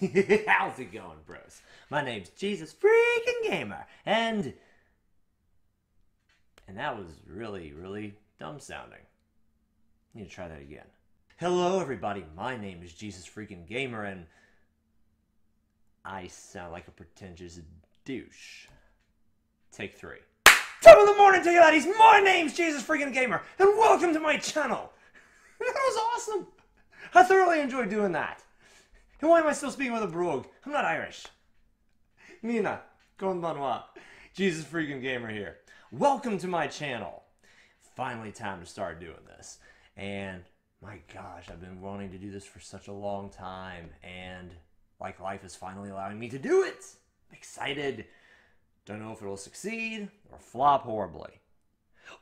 How's it going, bros? My name's Jesus Freaking Gamer, and and that was really, really dumb sounding. Need to try that again. Hello, everybody. My name is Jesus Freaking Gamer, and I sound like a pretentious douche. Take three. Top of the morning to you, laddies. My name's Jesus Freaking Gamer, and welcome to my channel. That was awesome. I thoroughly enjoyed doing that. And why am I still speaking with a brogue? I'm not Irish. Mina, konbanwa. Jesus freaking gamer here. Welcome to my channel. Finally time to start doing this. And my gosh, I've been wanting to do this for such a long time. And like life is finally allowing me to do it. I'm excited. Don't know if it'll succeed or flop horribly.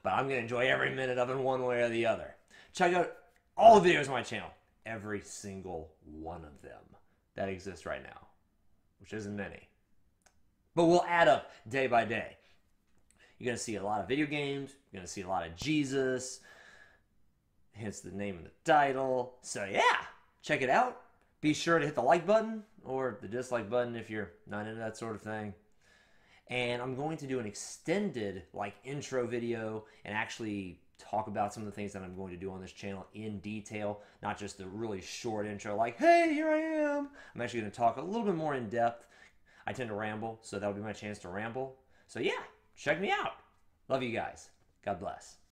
But I'm going to enjoy every minute of it one way or the other. Check out all the videos on my channel every single one of them that exists right now, which isn't many. But we'll add up day by day. You're going to see a lot of video games, you're going to see a lot of Jesus, hence the name of the title. So, yeah, check it out. Be sure to hit the like button or the dislike button if you're not into that sort of thing. And I'm going to do an extended, like, intro video and actually talk about some of the things that I'm going to do on this channel in detail, not just the really short intro like, hey, here I am. I'm actually going to talk a little bit more in depth. I tend to ramble, so that'll be my chance to ramble. So yeah, check me out. Love you guys. God bless.